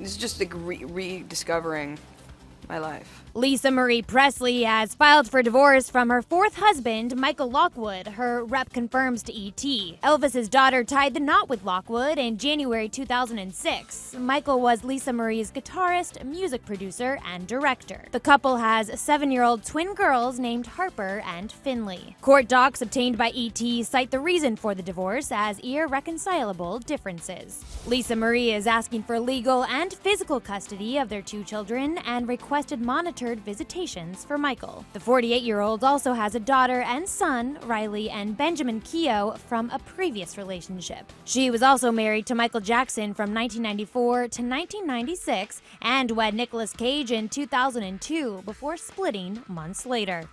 it's just like re- rediscovering my life. Lisa Marie Presley has filed for divorce from her fourth husband, Michael Lockwood. Her rep confirms to ET. Elvis's daughter tied the knot with Lockwood in January 2006. Michael was Lisa Marie's guitarist, music producer, and director. The couple has seven year old twin girls named Harper and Finley. Court docs obtained by ET cite the reason for the divorce as irreconcilable differences. Lisa Marie is asking for legal and physical custody of their two children and requested monitoring visitations for Michael. The 48 year old also has a daughter and son, Riley and Benjamin Keough, from a previous relationship. She was also married to Michael Jackson from 1994 to 1996 and wed Nicolas Cage in 2002 before splitting months later.